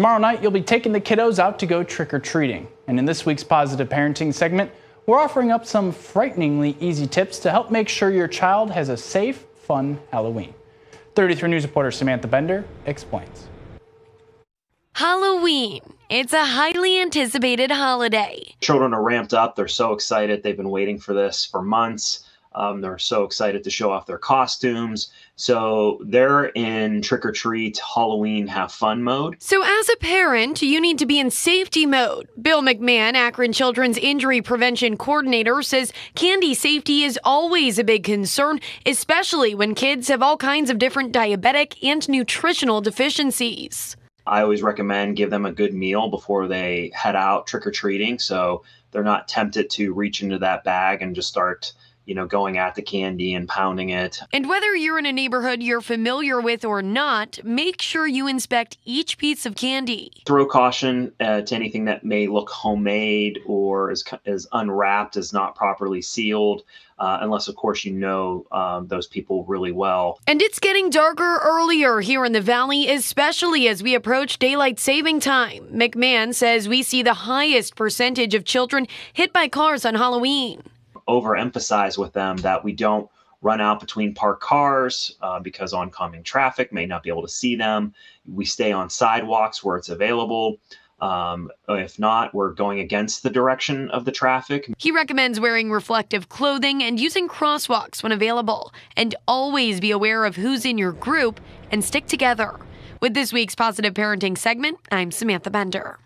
Tomorrow night, you'll be taking the kiddos out to go trick or treating. And in this week's Positive Parenting segment, we're offering up some frighteningly easy tips to help make sure your child has a safe, fun Halloween. 33 News reporter Samantha Bender explains. Halloween. It's a highly anticipated holiday. Children are ramped up. They're so excited. They've been waiting for this for months. Um, they're so excited to show off their costumes. So they're in trick or treat, Halloween, have fun mode. So, as a parent, you need to be in safety mode. Bill McMahon, Akron Children's Injury Prevention Coordinator, says candy safety is always a big concern, especially when kids have all kinds of different diabetic and nutritional deficiencies. I always recommend give them a good meal before they head out trick or treating so they're not tempted to reach into that bag and just start you know, going at the candy and pounding it. And whether you're in a neighborhood you're familiar with or not, make sure you inspect each piece of candy. Throw caution uh, to anything that may look homemade or is, is unwrapped, is not properly sealed. Uh, unless, of course, you know um, those people really well. And it's getting darker earlier here in the valley, especially as we approach daylight saving time. McMahon says we see the highest percentage of children hit by cars on Halloween overemphasize with them that we don't run out between parked cars uh, because oncoming traffic may not be able to see them. We stay on sidewalks where it's available. Um, if not, we're going against the direction of the traffic. He recommends wearing reflective clothing and using crosswalks when available. And always be aware of who's in your group and stick together. With this week's Positive Parenting segment, I'm Samantha Bender.